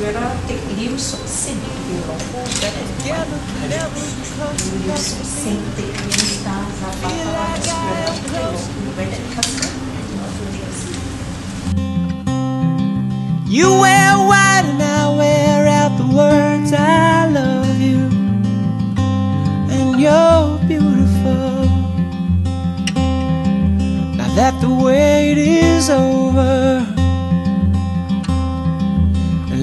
Cuarta escuela de Rio Sucinte de Europa. Rio Sucinte estás la cuarta escuela de You wear white and I wear out the words I love you. And you're beautiful. Now that the wait is over,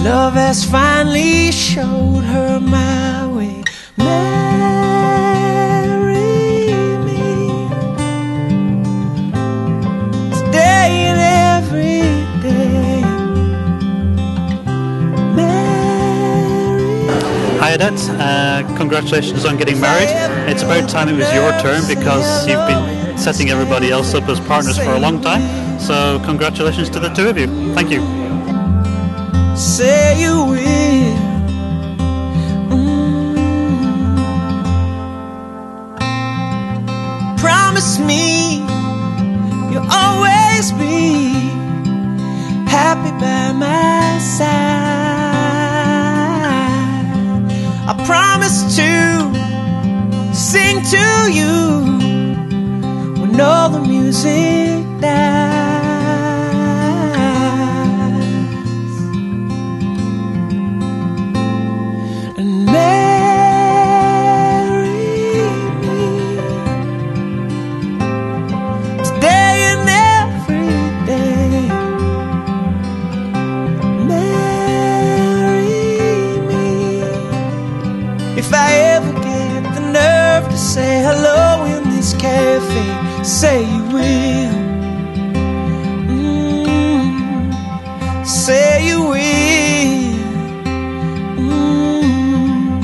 love has finally showed her my way. Marry me today and every day. Marry Hi Odette, uh, congratulations on getting married. It's about time it was your turn because you've been setting everybody else up as partners for a long time. So congratulations to the two of you. Thank you. Say you will. Mm. Promise me you'll always be happy by my side. I promise to sing to you when all the music say hello in this cafe. Say you will. Mm, say you will. Mm,